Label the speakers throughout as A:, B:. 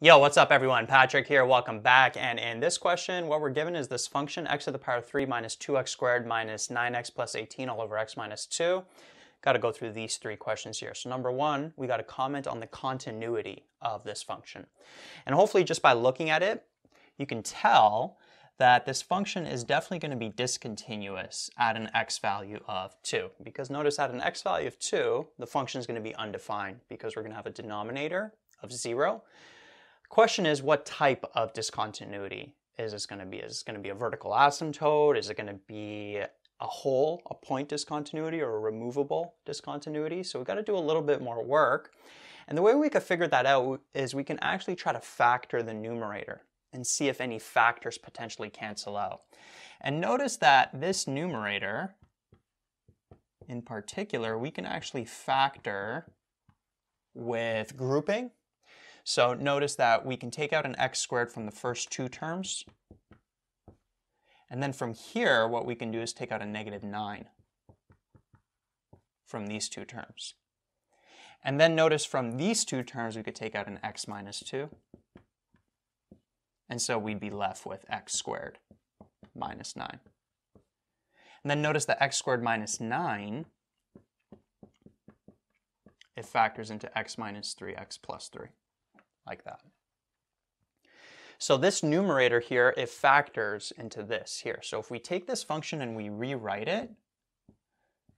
A: Yo, what's up everyone? Patrick here, welcome back. And in this question, what we're given is this function x to the power of 3 minus 2x squared minus 9x plus 18 all over x minus 2. Got to go through these three questions here. So number one, we got to comment on the continuity of this function. And hopefully just by looking at it, you can tell that this function is definitely going to be discontinuous at an x value of 2. Because notice at an x value of 2, the function is going to be undefined because we're going to have a denominator of 0 Question is, what type of discontinuity is this going to be? Is it going to be a vertical asymptote? Is it going to be a hole, a point discontinuity, or a removable discontinuity? So we've got to do a little bit more work. And the way we could figure that out is we can actually try to factor the numerator and see if any factors potentially cancel out. And notice that this numerator, in particular, we can actually factor with grouping so notice that we can take out an x squared from the first two terms. And then from here, what we can do is take out a negative 9 from these two terms. And then notice from these two terms, we could take out an x minus 2. And so we'd be left with x squared minus 9. And then notice that x squared minus 9, it factors into x minus 3x plus 3 like that. So this numerator here, it factors into this here. So if we take this function and we rewrite it,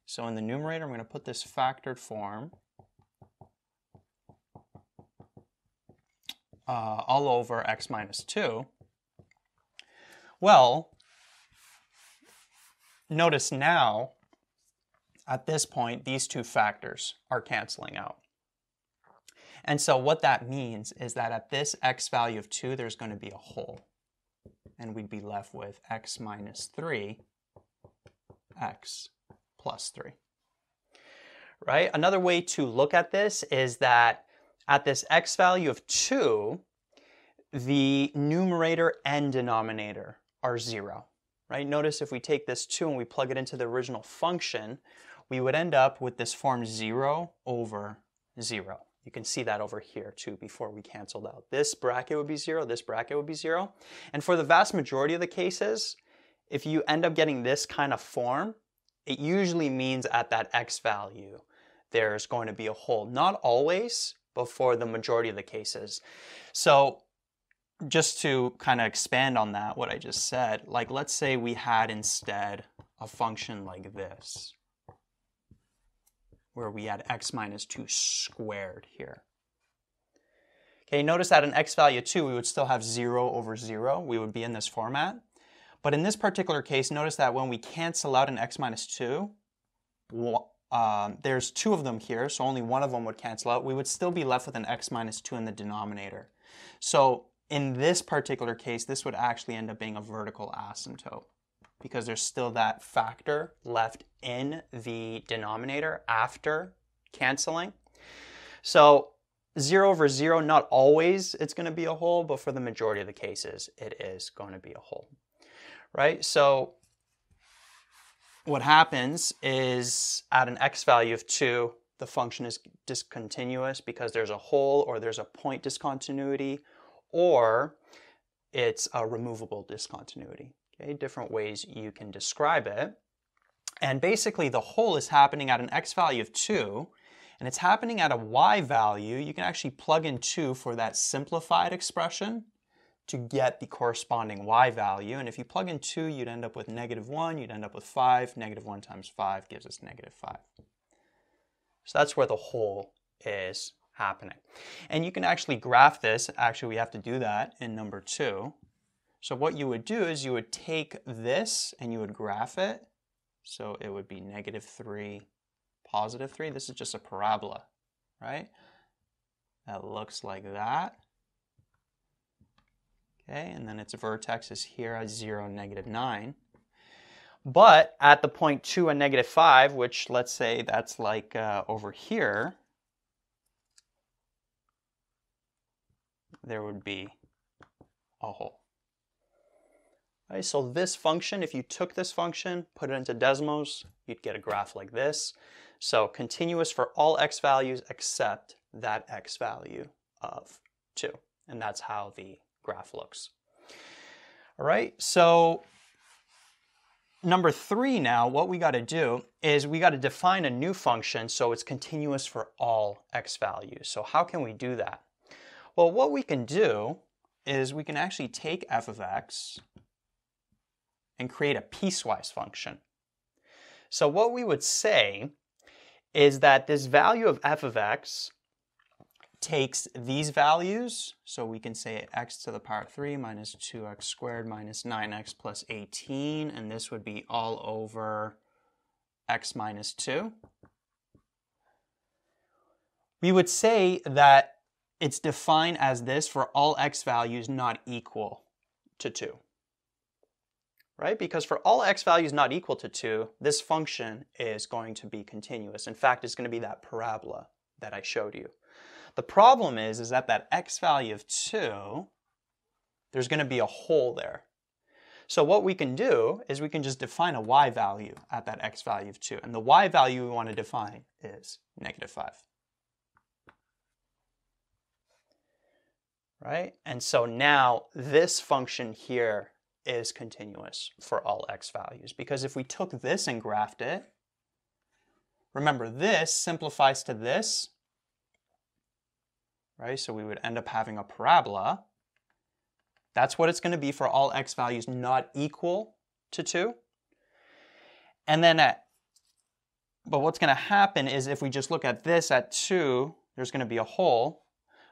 A: so in the numerator, I'm going to put this factored form uh, all over x minus 2. Well, notice now, at this point, these two factors are canceling out. And so what that means is that at this x value of 2, there's going to be a hole. And we'd be left with x minus 3, x plus 3. Right? Another way to look at this is that at this x value of 2, the numerator and denominator are 0. Right? Notice if we take this 2 and we plug it into the original function, we would end up with this form 0 over 0. You can see that over here too before we canceled out. This bracket would be zero, this bracket would be zero. And for the vast majority of the cases, if you end up getting this kind of form, it usually means at that x value, there's going to be a hole. Not always, but for the majority of the cases. So just to kind of expand on that, what I just said, like let's say we had instead a function like this, where we had x minus 2 squared here. Okay, notice at an x value 2, we would still have 0 over 0. We would be in this format. But in this particular case, notice that when we cancel out an x minus 2, um, there's two of them here, so only one of them would cancel out. We would still be left with an x minus 2 in the denominator. So in this particular case, this would actually end up being a vertical asymptote because there's still that factor left in the denominator after canceling. So 0 over 0, not always it's going to be a hole, but for the majority of the cases, it is going to be a hole. Right? So what happens is at an x value of 2, the function is discontinuous because there's a hole or there's a point discontinuity or it's a removable discontinuity. Okay, different ways you can describe it. And basically the hole is happening at an x value of 2, and it's happening at a y value. You can actually plug in 2 for that simplified expression to get the corresponding y value. And if you plug in 2, you'd end up with negative 1, you'd end up with 5. Negative 1 times 5 gives us negative 5. So that's where the hole is happening. And you can actually graph this. Actually, we have to do that in number 2. So what you would do is you would take this and you would graph it. So it would be negative 3, positive 3. This is just a parabola, right? That looks like that. Okay, and then its vertex is here at 0, negative 9. But at the point 2 and negative 5, which let's say that's like uh, over here, there would be a hole. Right, so this function, if you took this function, put it into Desmos, you'd get a graph like this. So continuous for all x values except that x value of 2. And that's how the graph looks. All right, so number three now, what we got to do is we got to define a new function so it's continuous for all x values. So how can we do that? Well, what we can do is we can actually take f of x and create a piecewise function. So what we would say is that this value of f of x takes these values, so we can say x to the power 3 minus 2x squared minus 9x plus 18, and this would be all over x minus 2. We would say that it's defined as this for all x values not equal to 2 right? Because for all x values not equal to 2, this function is going to be continuous. In fact, it's going to be that parabola that I showed you. The problem is, is that that x value of 2, there's going to be a hole there. So what we can do is we can just define a y value at that x value of 2. And the y value we want to define is negative 5. Right? And so now this function here is continuous for all x values. Because if we took this and graphed it, remember this simplifies to this, right? So we would end up having a parabola. That's what it's going to be for all x values not equal to 2. And then at, but what's going to happen is if we just look at this at 2, there's going to be a hole.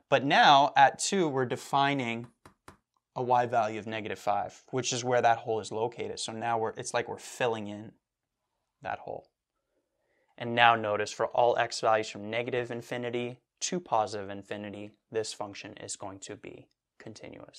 A: But now at 2, we're defining a y value of negative 5, which is where that hole is located. So now we're, it's like we're filling in that hole. And now notice for all x values from negative infinity to positive infinity, this function is going to be continuous.